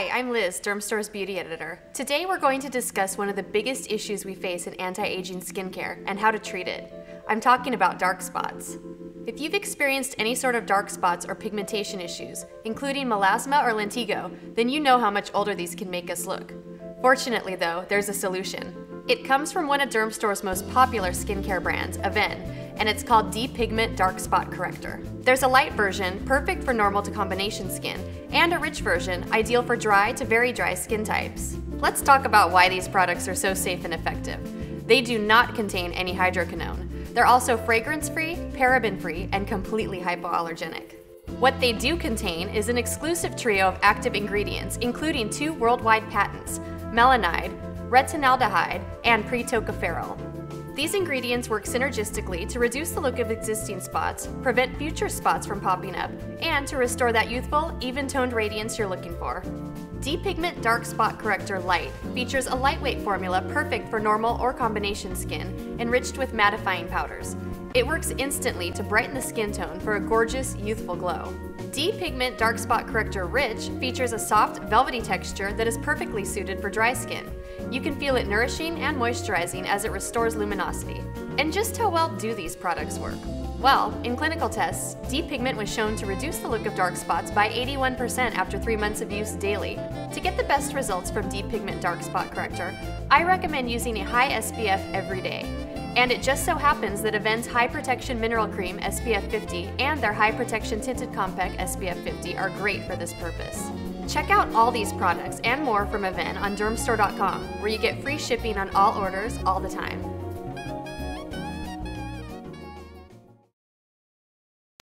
Hi, I'm Liz, Dermstore's beauty editor. Today we're going to discuss one of the biggest issues we face in anti-aging skincare and how to treat it. I'm talking about dark spots. If you've experienced any sort of dark spots or pigmentation issues, including melasma or lentigo, then you know how much older these can make us look. Fortunately though, there's a solution. It comes from one of Dermstore's most popular skincare brands, Avène, and it's called D-Pigment Dark Spot Corrector. There's a light version, perfect for normal to combination skin, and a rich version, ideal for dry to very dry skin types. Let's talk about why these products are so safe and effective. They do not contain any hydroquinone. They're also fragrance-free, paraben-free, and completely hypoallergenic. What they do contain is an exclusive trio of active ingredients, including two worldwide patents, Melanyde, retinaldehyde, and pre-tocopherol. These ingredients work synergistically to reduce the look of existing spots, prevent future spots from popping up, and to restore that youthful, even-toned radiance you're looking for. D-Pigment Dark Spot Corrector Light features a lightweight formula perfect for normal or combination skin, enriched with mattifying powders. It works instantly to brighten the skin tone for a gorgeous, youthful glow. D-Pigment Dark Spot Corrector Rich features a soft, velvety texture that is perfectly suited for dry skin. You can feel it nourishing and moisturizing as it restores luminosity. And just how well do these products work? Well, in clinical tests, D-Pigment was shown to reduce the look of dark spots by 81% after three months of use daily. To get the best results from D-Pigment Dark Spot Corrector, I recommend using a high SPF every day. And it just so happens that Avène's High Protection Mineral Cream SPF 50 and their High Protection Tinted Compact SPF 50 are great for this purpose. Check out all these products and more from Avène on dermstore.com, where you get free shipping on all orders all the time.